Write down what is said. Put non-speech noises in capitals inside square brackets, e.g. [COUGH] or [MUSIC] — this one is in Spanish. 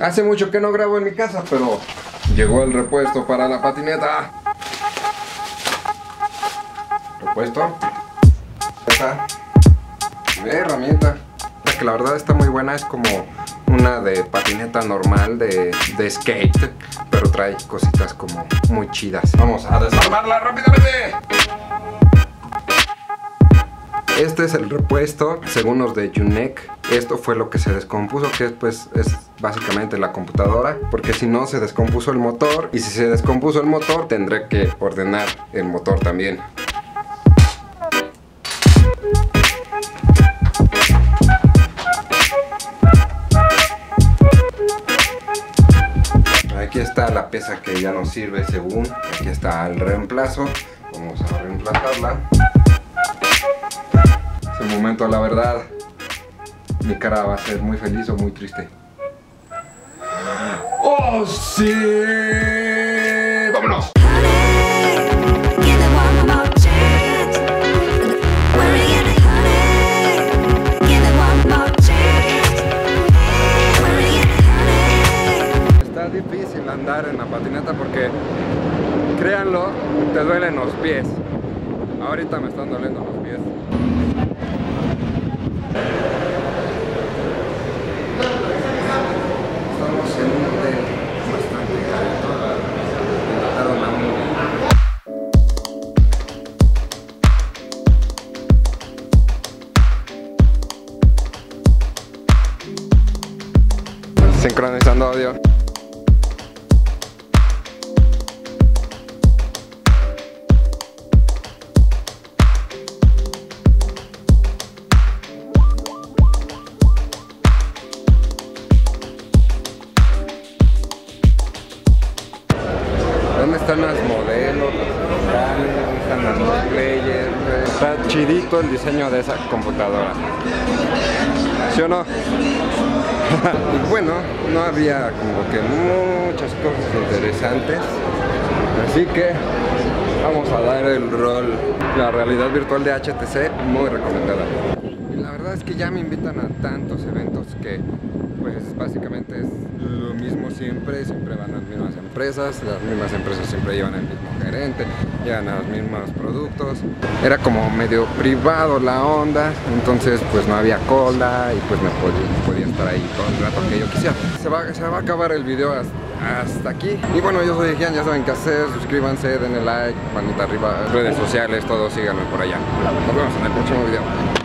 Hace mucho que no grabo en mi casa, pero llegó el repuesto para la patineta. Repuesto. Esta. Ve, herramienta. La que la verdad está muy buena, es como una de patineta normal de, de skate, pero trae cositas como muy chidas. Vamos a desarmarla rápidamente. Este es el repuesto, según los de Unek. Esto fue lo que se descompuso, que pues es básicamente la computadora, porque si no se descompuso el motor y si se descompuso el motor tendré que ordenar el motor también. Aquí está la pieza que ya no sirve según, aquí está el reemplazo, vamos a reemplazarla. Es el momento, la verdad, mi cara va a ser muy feliz o muy triste. ¡Oh, sí! ¡Vámonos! Está difícil andar en la patineta porque, créanlo, te duelen los pies. Ahorita me están doliendo los pies. Sincronizando audio. ¿Dónde están las modelos? ¿Dónde están las cosplayers? Está chidito el diseño de esa computadora. ¿Sí o no? [LAUGHS] bueno, no había como que muchas cosas interesantes. Así que vamos a dar el rol. La realidad virtual de HTC, muy recomendada. Y la verdad es que ya me invitan a tantos eventos que pues básicamente es lo mismo siempre, siempre van las mismas empresas, las mismas empresas siempre llevan el mismo gerente, llevan los mismos productos. Era como medio privado la onda, entonces pues no había cola y pues me podía, estar ahí todo el rato que yo quisiera. Se va, se va a acabar el video hasta, hasta aquí. Y bueno, yo soy Gian, ya saben qué hacer, suscríbanse, denle like, manita arriba, redes sociales, todo, síganme por allá. Nos vemos en el próximo video.